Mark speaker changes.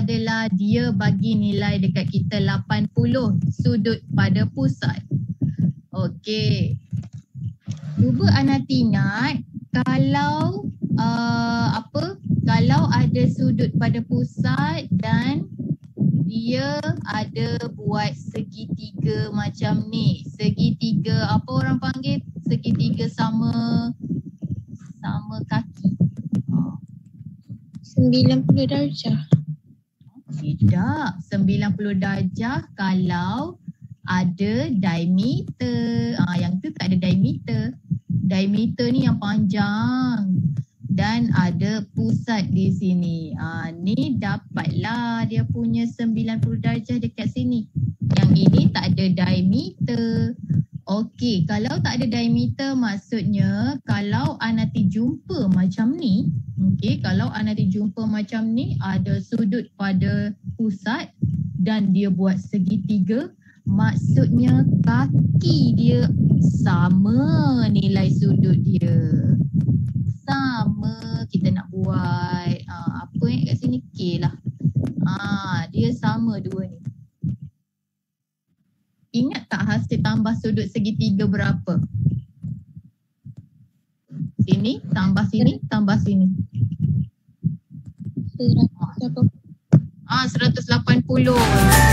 Speaker 1: adalah dia bagi nilai dekat kita 80 sudut pada pusat. Okey. Cuba Anat ingat kalau uh, apa kalau ada sudut pada pusat dan dia ada buat segitiga macam ni. Segitiga apa orang panggil? Segitiga sama sama kaki.
Speaker 2: 90 darjah.
Speaker 1: Tidak, 90 darjah kalau ada diameter. Ah yang tu tak ada diameter. Diameter ni yang panjang dan ada pusat di sini. Ah ni dapatlah dia punya 90 darjah dekat sini. Yang ini tak ada diameter. Okey, kalau tak ada diameter maksudnya kalau Anati jumpa macam ni, okey, kalau Anati jumpa macam ni ada sudut pada pusat dan dia buat segitiga, maksudnya kaki dia sama nilai sudut dia sama kita nak buat uh, apa yang kat sini K lah. Ah, dia sama dua ni. Ingat tak hasil tambah sudut segitiga berapa? Sini, tambah sini, tambah sini. Ah, 180.